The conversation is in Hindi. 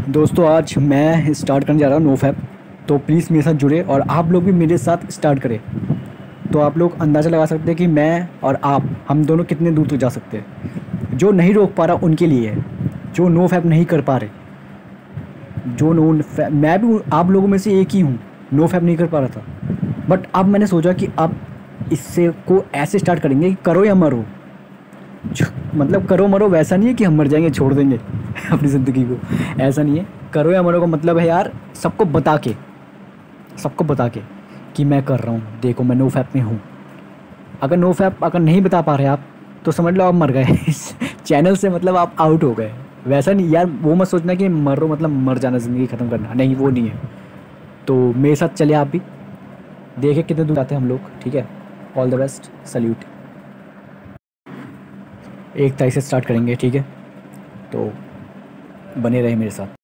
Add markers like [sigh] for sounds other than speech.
दोस्तों, आज मैं स्टार्ट करने जा रहा हूँ नो फैप तो प्लीज़ मेरे साथ जुड़े और आप लोग भी मेरे साथ स्टार्ट करें। तो आप लोग अंदाज़ा लगा सकते हैं कि मैं और आप, हम दोनों कितने दूर तक जा सकते हैं। जो नहीं रोक पा रहा उनके लिए है, जो नो फैप नहीं कर पा रहे, जो नो मैं भी, आप लोगों में से एक ही हूँ नो फैप नहीं कर पा रहा था। बट अब मैंने सोचा कि अब इससे को ऐसे स्टार्ट करेंगे कि करो या मरो। मतलब करो मरो वैसा नहीं है कि हम मर जाएँगे, छोड़ देंगे [laughs] अपनी ज़िंदगी को। ऐसा नहीं है। करो या मरो का मतलब है यार, सबको बता के, सबको बता के कि मैं कर रहा हूँ। देखो, मैं नो फैप में हूँ। अगर नो फैप अगर नहीं बता पा रहे आप तो समझ लो आप मर गए। इस [laughs] चैनल से मतलब आप आउट हो गए। वैसा नहीं, यार, वो मत सोचना कि मरो मतलब मर जाना, ज़िंदगी ख़त्म करना। नहीं, वो नहीं है। तो मेरे साथ चले आप भी। देखे कितने दूर जाते हैं हम लोग। ठीक है? ऑल द बेस्ट सल्यूट एक तारीख से स्टार्ट करेंगे ठीक है? तो बने रहे मेरे साथ।